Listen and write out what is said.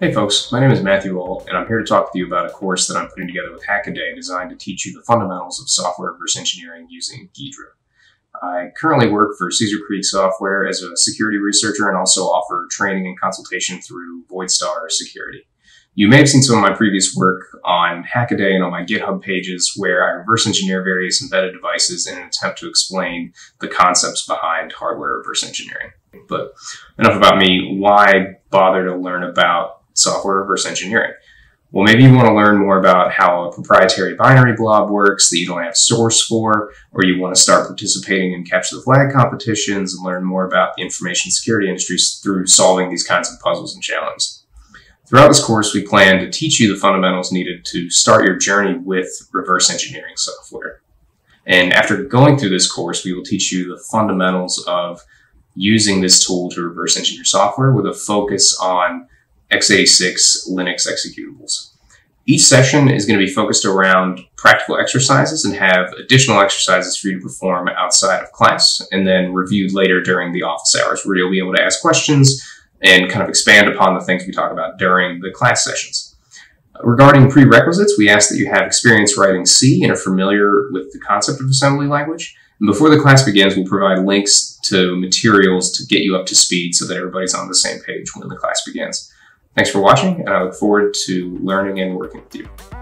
Hey folks, my name is Matthew Alt, and I'm here to talk with you about a course that I'm putting together with Hackaday designed to teach you the fundamentals of software reverse engineering using Ghidra. I currently work for Caesar Creek Software as a security researcher and also offer training and consultation through VoidStar Security. You may have seen some of my previous work on Hackaday and on my GitHub pages where I reverse engineer various embedded devices in an attempt to explain the concepts behind hardware reverse engineering. But enough about me. Why bother to learn about software reverse engineering. Well, maybe you want to learn more about how a proprietary binary blob works that you don't have source for, or you want to start participating in capture the flag competitions and learn more about the information security industry through solving these kinds of puzzles and challenges. Throughout this course, we plan to teach you the fundamentals needed to start your journey with reverse engineering software. And after going through this course, we will teach you the fundamentals of using this tool to reverse engineer software with a focus on x86 Linux executables. Each session is going to be focused around practical exercises and have additional exercises for you to perform outside of class and then reviewed later during the office hours where you'll be able to ask questions and kind of expand upon the things we talk about during the class sessions. Regarding prerequisites, we ask that you have experience writing C and are familiar with the concept of assembly language. And before the class begins, we'll provide links to materials to get you up to speed so that everybody's on the same page when the class begins. Thanks for watching, and I look forward to learning and working with you.